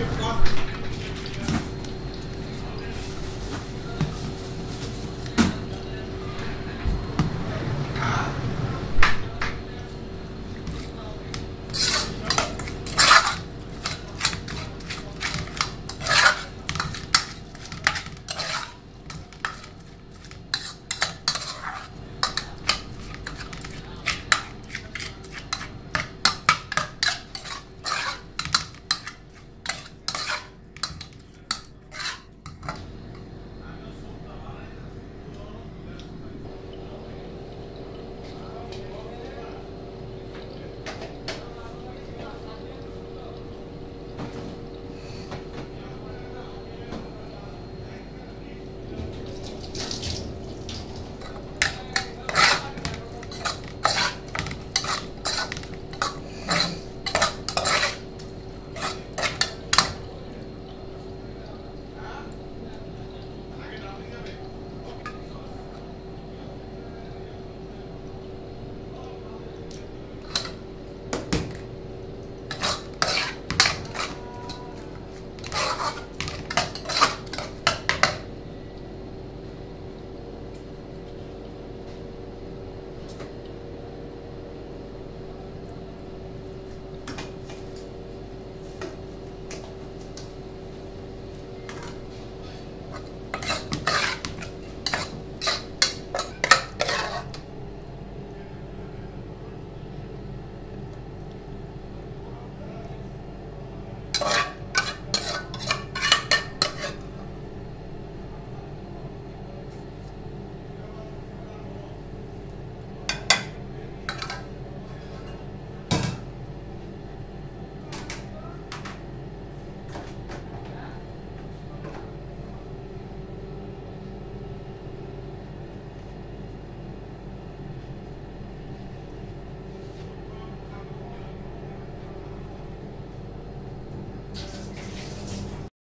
です